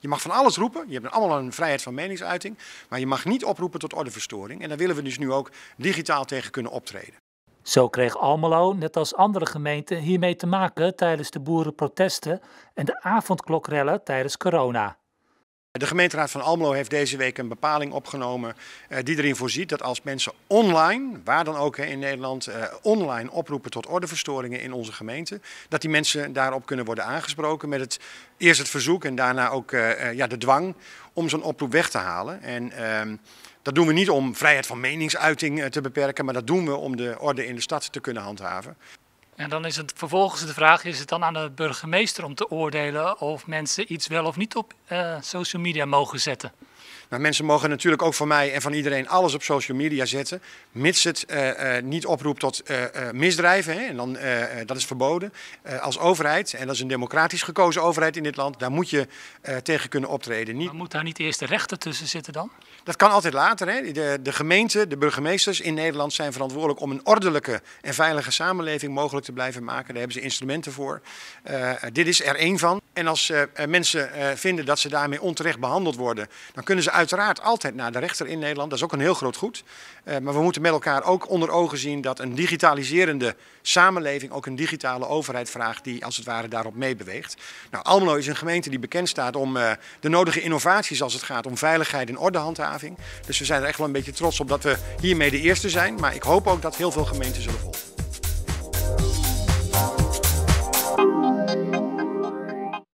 Je mag van alles roepen, je hebt allemaal een vrijheid van meningsuiting, maar je mag niet oproepen tot ordeverstoring. En daar willen we dus nu ook digitaal tegen kunnen optreden. Zo kreeg Almelo, net als andere gemeenten, hiermee te maken tijdens de boerenprotesten en de avondklokrellen tijdens corona. De gemeenteraad van Almelo heeft deze week een bepaling opgenomen uh, die erin voorziet dat als mensen online, waar dan ook in Nederland, uh, online oproepen tot ordeverstoringen in onze gemeente, dat die mensen daarop kunnen worden aangesproken met het, eerst het verzoek en daarna ook uh, ja, de dwang om zo'n oproep weg te halen. En ehm, dat doen we niet om vrijheid van meningsuiting te beperken, maar dat doen we om de orde in de stad te kunnen handhaven. En dan is het vervolgens de vraag: is het dan aan de burgemeester om te oordelen of mensen iets wel of niet op uh, social media mogen zetten? Nou, mensen mogen natuurlijk ook van mij en van iedereen alles op social media zetten, mits het uh, uh, niet oproept tot uh, misdrijven. Hè, en dan, dat is verboden. als overheid, en dat is een democratisch gekozen overheid in dit land, daar moet je tegen kunnen optreden. Niet... Maar moet daar niet eerst de rechter tussen zitten dan? Dat kan altijd later. Hè. De, de gemeente, de burgemeesters in Nederland zijn verantwoordelijk om een ordelijke en veilige samenleving mogelijk te blijven maken. Daar hebben ze instrumenten voor. dit is er één van. En als mensen vinden dat ze daarmee onterecht behandeld worden, dan kunnen ze uiteraard altijd naar de rechter in Nederland. Dat is ook een heel groot goed. Maar we moeten met elkaar ook onder ogen zien dat een digitaliserende samenleving ook een digitale overheid vraagt die als het ware daarop meebeweegt. Nou, Almelo is een gemeente die bekend staat om de nodige innovaties als het gaat om veiligheid en ordehandhaving. Dus we zijn er echt wel een beetje trots op dat we hiermee de eerste zijn. Maar ik hoop ook dat heel veel gemeenten zullen volgen.